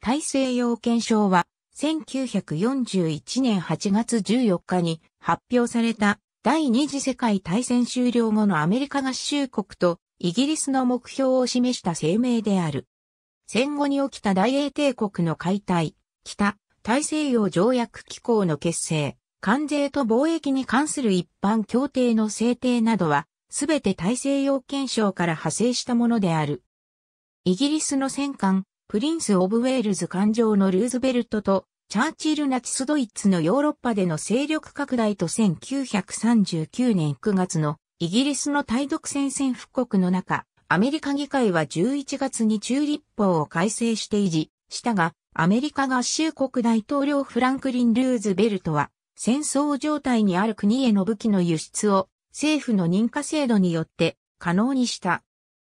大西洋憲章は1941年8月14日に発表された第二次世界大戦終了後のアメリカ合衆国とイギリスの目標を示した声明である。戦後に起きた大英帝国の解体、北大西洋条約機構の結成、関税と貿易に関する一般協定の制定などは、すべて大西洋憲章から派生したものである。イギリスの戦艦、プリンス・オブ・ウェールズ艦上のルーズベルトと、チャーチルナチスドイツのヨーロッパでの勢力拡大と1939年9月のイギリスの対独宣戦布告の中、アメリカ議会は11月に中立法を改正して維持したが、アメリカ合衆国大統領フランクリン・ルーズベルトは、戦争状態にある国への武器の輸出を政府の認可制度によって可能にした。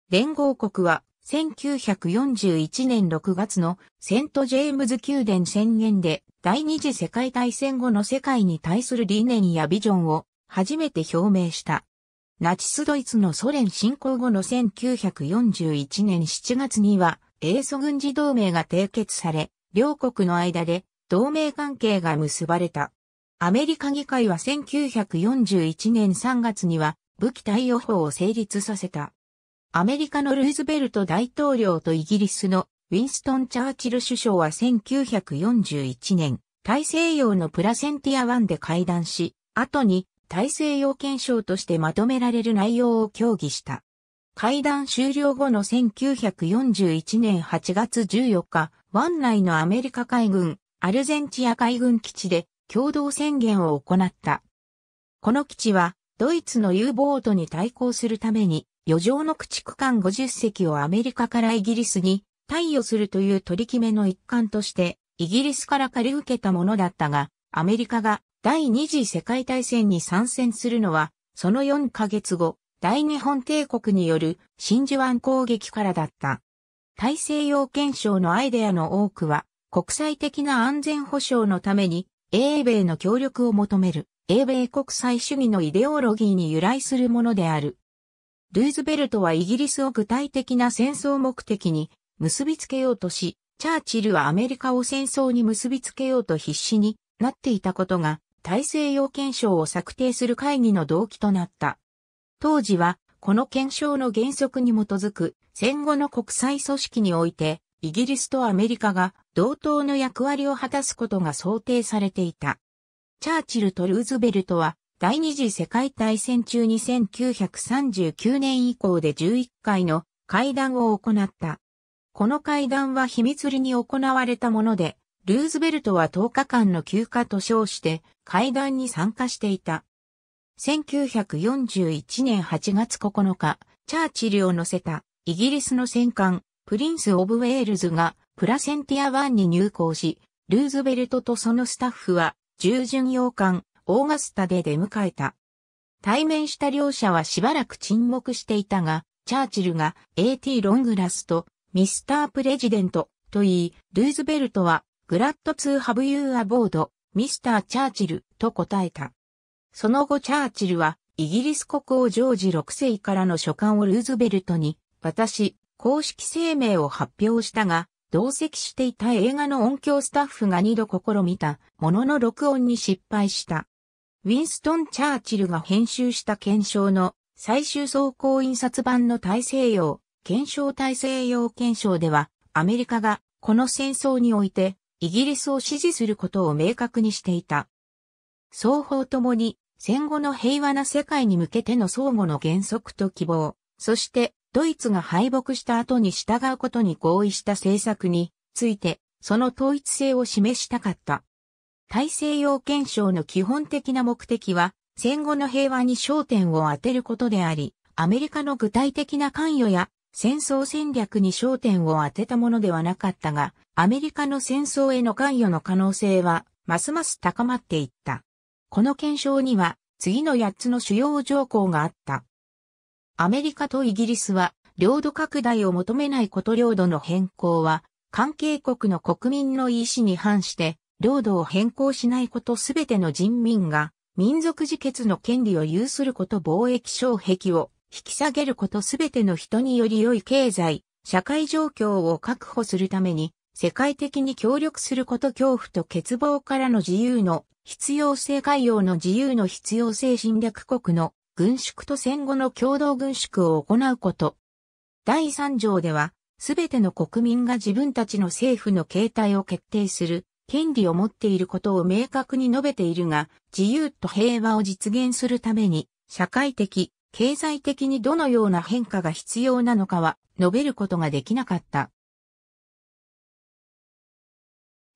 連合国は1941年6月のセントジェームズ宮殿宣言で第二次世界大戦後の世界に対する理念やビジョンを初めて表明した。ナチスドイツのソ連侵攻後の1941年7月には英ソ軍事同盟が締結され、両国の間で同盟関係が結ばれた。アメリカ議会は1941年3月には武器貸与法を成立させた。アメリカのルーズベルト大統領とイギリスのウィンストン・チャーチル首相は1941年、大西洋のプラセンティア湾で会談し、後に大西洋憲章としてまとめられる内容を協議した。会談終了後の1941年8月14日、湾内のアメリカ海軍、アルゼンチア海軍基地で共同宣言を行った。この基地は、ドイツの U ボートに対抗するために、余剰の駆逐艦50隻をアメリカからイギリスに貸与するという取り決めの一環として、イギリスから借り受けたものだったが、アメリカが第二次世界大戦に参戦するのは、その4ヶ月後、大日本帝国による真珠湾攻撃からだった。大西洋憲章のアイデアの多くは、国際的な安全保障のために、英米の協力を求める、英米国際主義のイデオロギーに由来するものである。ルーズベルトはイギリスを具体的な戦争目的に結びつけようとし、チャーチルはアメリカを戦争に結びつけようと必死になっていたことが、大西洋憲章を策定する会議の動機となった。当時は、この憲章の原則に基づく戦後の国際組織において、イギリスとアメリカが同等の役割を果たすことが想定されていた。チャーチルとルーズベルトは第二次世界大戦中に1939年以降で11回の会談を行った。この会談は秘密裏に行われたもので、ルーズベルトは10日間の休暇と称して会談に参加していた。1941年8月9日、チャーチルを乗せたイギリスの戦艦プリンス・オブ・ウェールズがプラセンティア湾に入港し、ルーズベルトとそのスタッフは従順洋艦オーガスタで出迎えた。対面した両者はしばらく沈黙していたが、チャーチルが AT ロングラスとミスタープレジデントと言い、ルーズベルトはグラッドツーハブユーアボード、ミスターチャーチルと答えた。その後チャーチルはイギリス国王ジョージ6世からの書簡をルーズベルトに渡し、公式声明を発表したが、同席していた映画の音響スタッフが2度試みたものの録音に失敗した。ウィンストン・チャーチルが編集した検証の最終走行印刷版の大西洋、検証大西洋検証では、アメリカがこの戦争においてイギリスを支持することを明確にしていた。双方ともに戦後の平和な世界に向けての相互の原則と希望、そしてドイツが敗北した後に従うことに合意した政策について、その統一性を示したかった。大西洋憲章の基本的な目的は、戦後の平和に焦点を当てることであり、アメリカの具体的な関与や戦争戦略に焦点を当てたものではなかったが、アメリカの戦争への関与の可能性は、ますます高まっていった。この検証には、次の8つの主要条項があった。アメリカとイギリスは、領土拡大を求めないこと領土の変更は、関係国の国民の意思に反して、領土を変更しないことすべての人民が民族自決の権利を有すること貿易障壁を引き下げることすべての人により良い経済、社会状況を確保するために世界的に協力すること恐怖と欠乏からの自由の必要性海洋の自由の必要性侵略国の軍縮と戦後の共同軍縮を行うこと。第3条では、すべての国民が自分たちの政府の形態を決定する権利を持っていることを明確に述べているが、自由と平和を実現するために、社会的、経済的にどのような変化が必要なのかは述べることができなかった。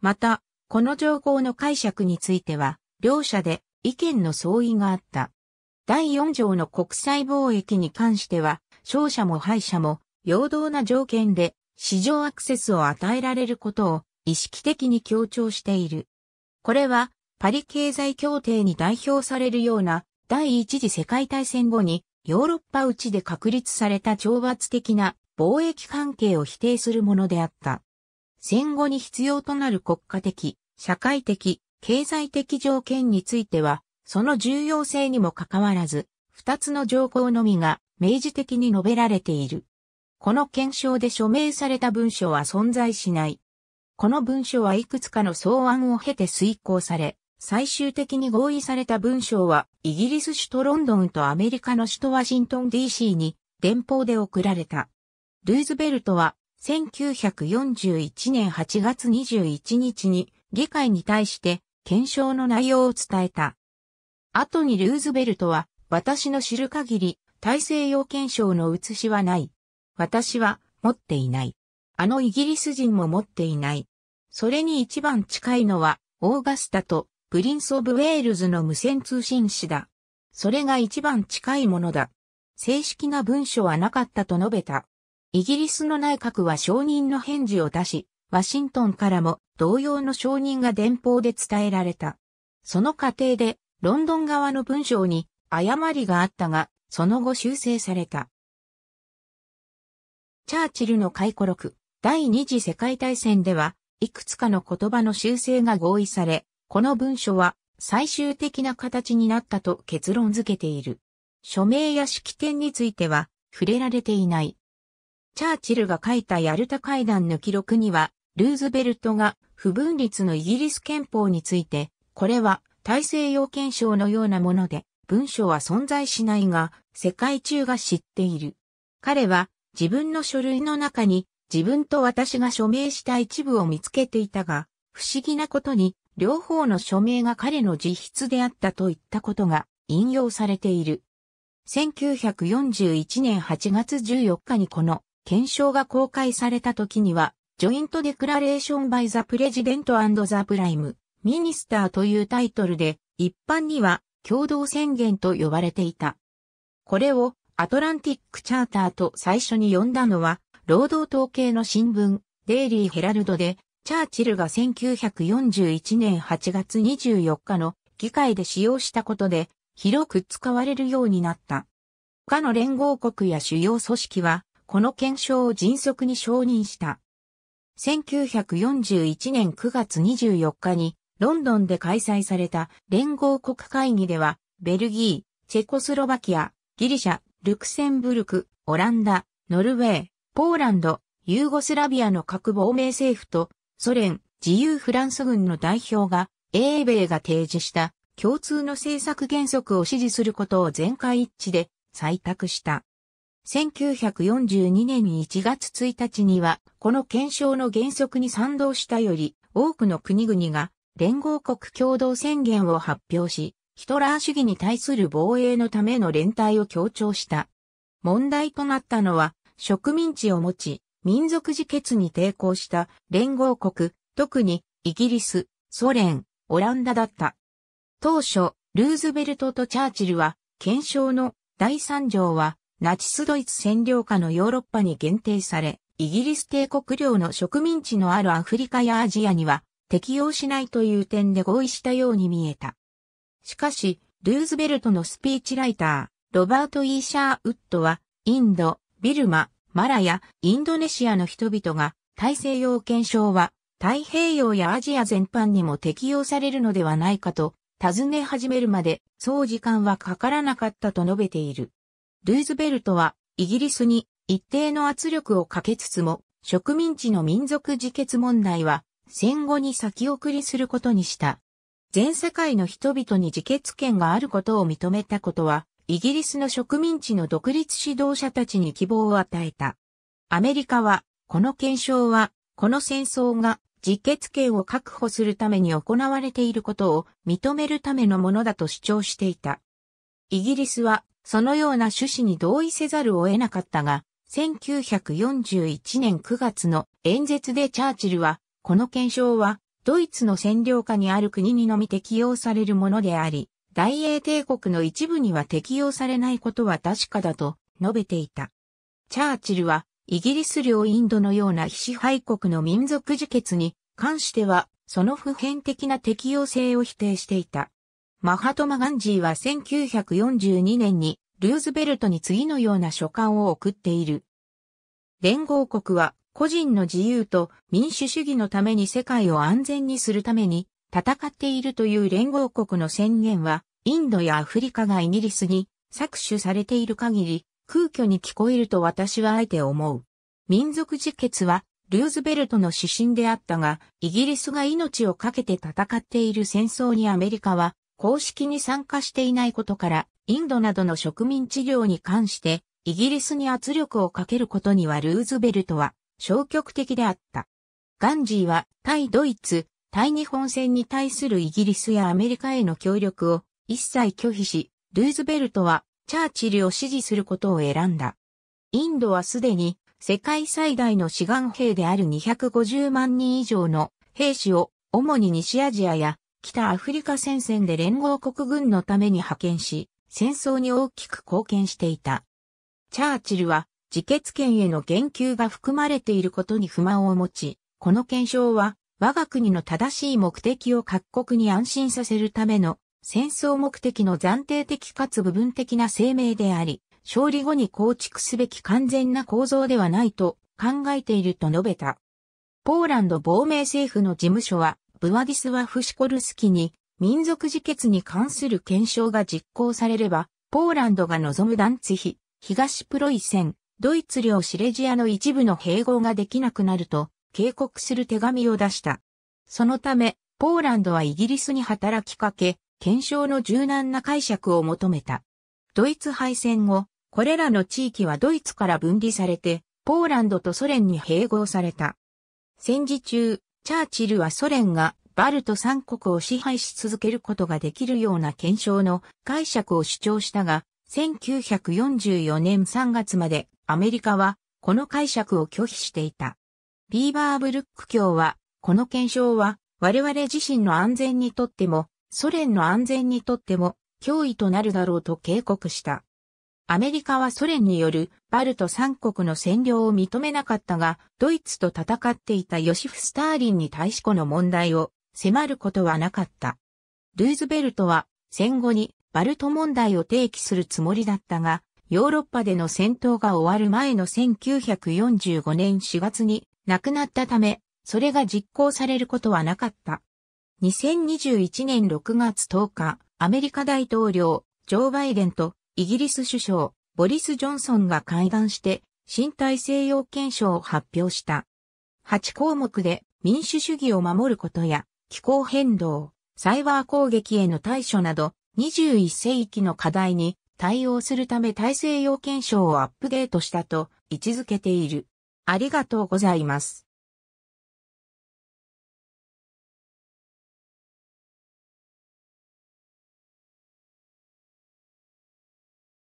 また、この条項の解釈については、両者で意見の相違があった。第4条の国際貿易に関しては、勝者も敗者も平等な条件で市場アクセスを与えられることを意識的に強調している。これはパリ経済協定に代表されるような第一次世界大戦後にヨーロッパ内で確立された懲罰的な貿易関係を否定するものであった。戦後に必要となる国家的、社会的、経済的条件については、その重要性にもかかわらず、二つの条項のみが明示的に述べられている。この検証で署名された文書は存在しない。この文書はいくつかの草案を経て遂行され、最終的に合意された文章は、イギリス首都ロンドンとアメリカの首都ワシントン DC に電報で送られた。ルーズベルトは、1941年8月21日に議会に対して検証の内容を伝えた。後にルーズベルトは、私の知る限り、大西洋検証の写しはない。私は持っていない。あのイギリス人も持っていない。それに一番近いのは、オーガスタとプリンス・オブ・ウェールズの無線通信士だ。それが一番近いものだ。正式な文書はなかったと述べた。イギリスの内閣は承認の返事を出し、ワシントンからも同様の承認が電報で伝えられた。その過程で、ロンドン側の文書に誤りがあったが、その後修正された。チャーチルの回顧録、第二次世界大戦では、いくつかの言葉の修正が合意され、この文書は最終的な形になったと結論付けている。署名や式典については触れられていない。チャーチルが書いたヤルタ会談の記録には、ルーズベルトが不分立のイギリス憲法について、これは大西洋憲章のようなもので、文書は存在しないが、世界中が知っている。彼は自分の書類の中に自分と私が署名した一部を見つけていたが、不思議なことに、両方の署名が彼の自筆であったといったことが引用されている。1941年8月14日にこの憲章が公開された時には、 Joint Declaration by the President the Prime Minister というタイトルで、一般には共同宣言と呼ばれていた。これをアトランティックチャーターと最初に呼んだのは労働統計の新聞、デイリーヘラルドで、チャーチルが1941年8月24日の議会で使用したことで、広く使われるようになった。他の連合国や主要組織は、この検証を迅速に承認した。1941年9月24日に、ロンドンで開催された連合国会議では、ベルギー、チェコスロバキア、ギリシャ、ルクセンブルク、オランダ、ノルウェー、ポーランド、ユーゴスラビアの各亡命政府と、ソ連、自由フランス軍の代表が、英米が提示した共通の政策原則を支持することを全会一致で採択した。1942年1月1日には、この検証の原則に賛同したより、多くの国々が連合国共同宣言を発表し、ヒトラー主義に対する防衛のための連帯を強調した。問題となったのは、植民地を持ち、民族自決に抵抗した連合国、特にイギリス、ソ連、オランダだった。当初、ルーズベルトとチャーチルは、検証の第三条は、ナチスドイツ占領下のヨーロッパに限定され、イギリス帝国領の植民地のあるアフリカやアジアには適用しないという点で合意したように見えた。しかし、ルーズベルトのスピーチライター、ロバート・イーシャーウッドは、インド、ビルマ、マラやインドネシアの人々が大西洋憲章は太平洋やアジア全般にも適用されるのではないかと尋ね始めるまでそう時間はかからなかったと述べている。ルーズベルトはイギリスに一定の圧力をかけつつも植民地の民族自決問題は戦後に先送りすることにした。全世界の人々に自決権があることを認めたことは、イギリスの植民地の独立指導者たちに希望を与えた。アメリカは、この検証は、この戦争が自決権を確保するために行われていることを認めるためのものだと主張していた。イギリスは、そのような趣旨に同意せざるを得なかったが、1941年9月の演説でチャーチルは、この検証はドイツの占領下にある国にのみ適用されるものであり、大英帝国の一部には適用されないことは確かだと述べていた。チャーチルは、イギリス領インドのような非支配国の民族自決に関しては、その普遍的な適用性を否定していた。マハトマ・ガンジーは1942年にルーズベルトに次のような書簡を送っている。連合国は個人の自由と民主主義のために世界を安全にするために戦っているという連合国の宣言は、インドやアフリカがイギリスに搾取されている限り空虚に聞こえると私はあえて思う。民族自決はルーズベルトの指針であったが、イギリスが命を懸けて戦っている戦争にアメリカは公式に参加していないことから、インドなどの植民治療に関してイギリスに圧力をかけることにはルーズベルトは消極的であった。ガンジーは対ドイツ、対日本戦に対するイギリスやアメリカへの協力を一切拒否し、ルーズベルトはチャーチルを支持することを選んだ。インドはすでに世界最大の志願兵である250万人以上の兵士を主に西アジアや北アフリカ戦線で連合国軍のために派遣し、戦争に大きく貢献していた。チャーチルは自決権への言及が含まれていることに不満を持ち、この検証は我が国の正しい目的を各国に安心させるための戦争目的の暫定的かつ部分的な声明であり、勝利後に構築すべき完全な構造ではないと考えていると述べた。ポーランド亡命政府の事務所は、ブワディスワフ・シコルスキに民族自決に関する検証が実行されれば、ポーランドが望むダンツヒ、東プロイセン、ドイツ領シレジアの一部の併合ができなくなると警告する手紙を出した。そのため、ポーランドはイギリスに働きかけ、検証の柔軟な解釈を求めた。ドイツ敗戦後、これらの地域はドイツから分離されて、ポーランドとソ連に併合された。戦時中、チャーチルはソ連がバルト三国を支配し続けることができるような検証の解釈を主張したが、1944年3月までアメリカはこの解釈を拒否していた。ビーバーブルック教は、この検証は我々自身の安全にとっても、ソ連の安全にとっても脅威となるだろうと警告した。アメリカはソ連によるバルト三国の占領を認めなかったが、ドイツと戦っていたヨシフ・スターリンに対しこの問題を迫ることはなかった。ルーズベルトは戦後にバルト問題を提起するつもりだったが、ヨーロッパでの戦闘が終わる前の1945年4月に亡くなったため、それが実行されることはなかった。2021年6月10日、アメリカ大統領、ジョー・バイデンとイギリス首相、ボリス・ジョンソンが会談して、新体制要件書を発表した。8項目で民主主義を守ることや気候変動、サイバー攻撃への対処など21世紀の課題に対応するため体制要件書をアップデートしたと位置づけている。ありがとうございます。